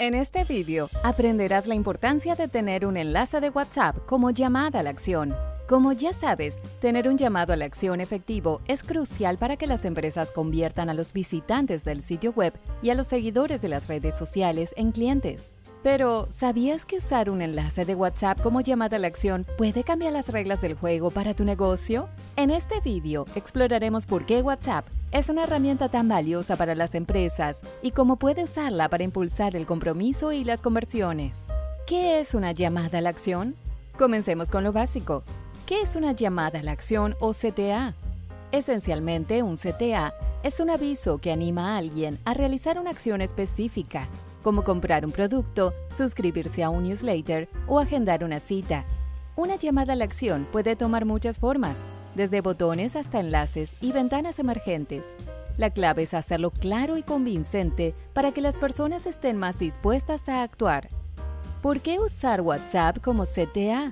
En este vídeo aprenderás la importancia de tener un enlace de WhatsApp como llamada a la acción. Como ya sabes, tener un llamado a la acción efectivo es crucial para que las empresas conviertan a los visitantes del sitio web y a los seguidores de las redes sociales en clientes. Pero, ¿sabías que usar un enlace de WhatsApp como llamada a la acción puede cambiar las reglas del juego para tu negocio? En este vídeo exploraremos por qué WhatsApp es una herramienta tan valiosa para las empresas y cómo puede usarla para impulsar el compromiso y las conversiones. ¿Qué es una llamada a la acción? Comencemos con lo básico. ¿Qué es una llamada a la acción o CTA? Esencialmente, un CTA es un aviso que anima a alguien a realizar una acción específica como comprar un producto, suscribirse a un newsletter o agendar una cita. Una llamada a la acción puede tomar muchas formas, desde botones hasta enlaces y ventanas emergentes. La clave es hacerlo claro y convincente para que las personas estén más dispuestas a actuar. ¿Por qué usar WhatsApp como CTA?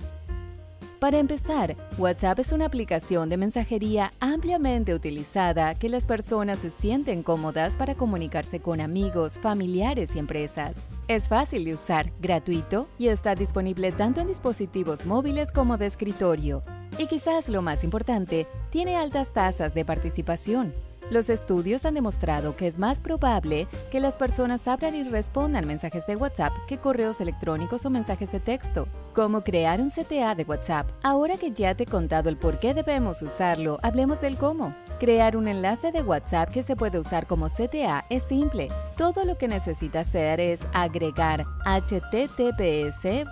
Para empezar, WhatsApp es una aplicación de mensajería ampliamente utilizada que las personas se sienten cómodas para comunicarse con amigos, familiares y empresas. Es fácil de usar, gratuito y está disponible tanto en dispositivos móviles como de escritorio. Y quizás lo más importante, tiene altas tasas de participación. Los estudios han demostrado que es más probable que las personas abran y respondan mensajes de WhatsApp que correos electrónicos o mensajes de texto. ¿Cómo crear un CTA de WhatsApp? Ahora que ya te he contado el por qué debemos usarlo, hablemos del cómo. Crear un enlace de WhatsApp que se puede usar como CTA es simple. Todo lo que necesitas hacer es agregar https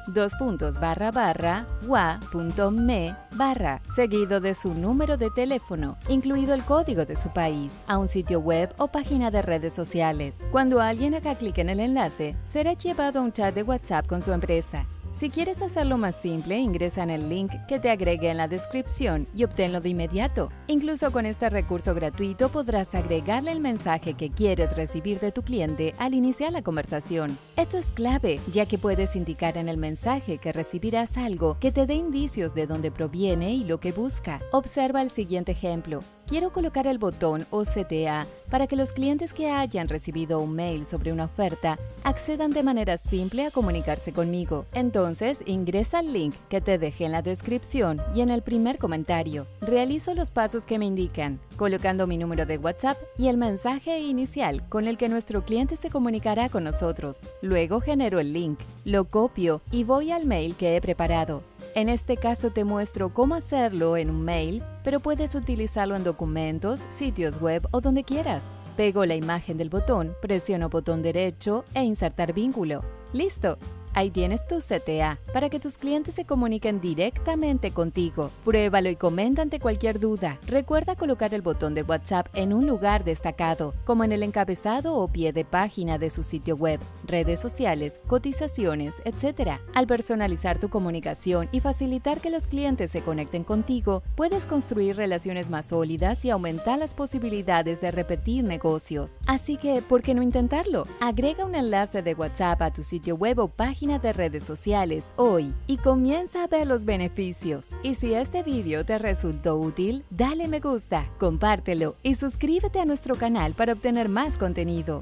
wa.me barra seguido de su número de teléfono, incluido el código de su país, a un sitio web o página de redes sociales. Cuando alguien haga clic en el enlace, será llevado a un chat de WhatsApp con su empresa. Si quieres hacerlo más simple, ingresa en el link que te agregue en la descripción y obténlo de inmediato. Incluso con este recurso gratuito podrás agregarle el mensaje que quieres recibir de tu cliente al iniciar la conversación. Esto es clave, ya que puedes indicar en el mensaje que recibirás algo que te dé indicios de dónde proviene y lo que busca. Observa el siguiente ejemplo. Quiero colocar el botón OCTA para que los clientes que hayan recibido un mail sobre una oferta accedan de manera simple a comunicarse conmigo. Entonces, ingresa al link que te dejé en la descripción y en el primer comentario. Realizo los pasos que me indican, colocando mi número de WhatsApp y el mensaje inicial con el que nuestro cliente se comunicará con nosotros. Luego genero el link, lo copio y voy al mail que he preparado. En este caso te muestro cómo hacerlo en un mail, pero puedes utilizarlo en documentos, sitios web o donde quieras. Pego la imagen del botón, presiono botón derecho e insertar vínculo. ¡Listo! Ahí tienes tu CTA para que tus clientes se comuniquen directamente contigo. Pruébalo y comenta ante cualquier duda. Recuerda colocar el botón de WhatsApp en un lugar destacado, como en el encabezado o pie de página de su sitio web, redes sociales, cotizaciones, etc. Al personalizar tu comunicación y facilitar que los clientes se conecten contigo, puedes construir relaciones más sólidas y aumentar las posibilidades de repetir negocios. Así que, ¿por qué no intentarlo? Agrega un enlace de WhatsApp a tu sitio web o página de redes sociales hoy y comienza a ver los beneficios. Y si este video te resultó útil, dale me gusta, compártelo y suscríbete a nuestro canal para obtener más contenido.